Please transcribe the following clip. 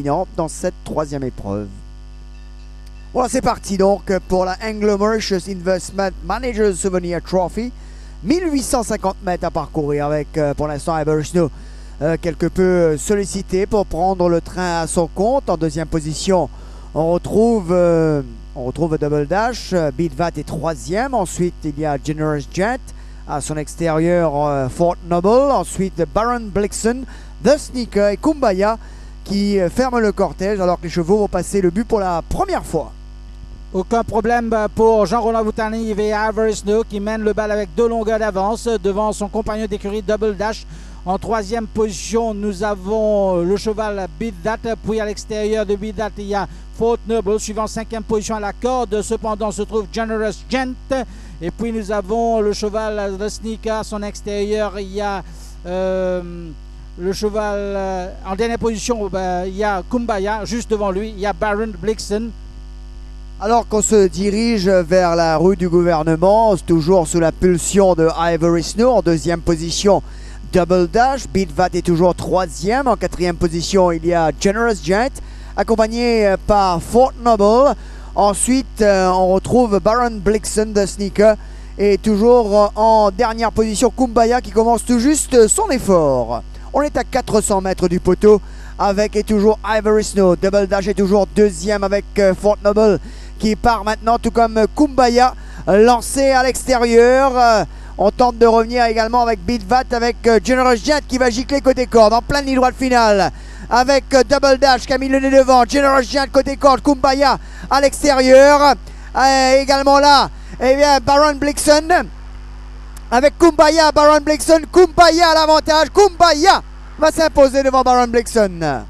dans cette troisième épreuve. Voilà, c'est parti donc pour la Anglo-Mauritius Investment Managers Souvenir Trophy. 1850 mètres à parcourir avec euh, pour l'instant Eversnow euh, quelque peu sollicité pour prendre le train à son compte. En deuxième position, on retrouve, euh, on retrouve Double Dash. Beatvat est troisième. Ensuite, il y a Generous Jet. À son extérieur, Fort Noble. Ensuite, Baron Blixen, The Sneaker et Kumbaya qui ferment le cortège alors que les chevaux vont passer le but pour la première fois. Aucun problème pour Jean-Roland Boutani et Snow qui mène le bal avec deux longueurs d'avance devant son compagnon d'écurie Double Dash. En troisième position, nous avons le cheval Beat That. Puis à l'extérieur de That, il y a Fort Noble. Suivant cinquième position à la corde, cependant, se trouve Generous Gent. Et puis nous avons le cheval The Sneaker. Son extérieur, il y a... Euh, le cheval euh, en dernière position, ben, il y a Kumbaya. Juste devant lui, il y a Baron Blixen. Alors qu'on se dirige vers la rue du gouvernement, toujours sous la pulsion de Ivory Snow, en deuxième position, Double Dash. Beatvat est toujours troisième. En quatrième position, il y a Generous Jet, accompagné par Fort Noble. Ensuite, euh, on retrouve Baron Blixen de Sneaker. Et toujours en dernière position, Kumbaya qui commence tout juste son effort. On est à 400 mètres du poteau avec et toujours Ivory Snow. Double Dash est toujours deuxième avec euh, Fort Noble qui part maintenant, tout comme Kumbaya, lancé à l'extérieur. Euh, on tente de revenir également avec Bitvat, avec euh, Generous Jet qui va gicler côté corde, en pleine ligne droite finale. Avec Double Dash qui a mis le nez devant, Generous Jet côté corde, Kumbaya à l'extérieur. également là, eh bien, Baron Blixen. Avec Kumbaya, Baron Blixen, Kumbaya à l'avantage, Kumbaya va s'imposer devant Baron Blixen.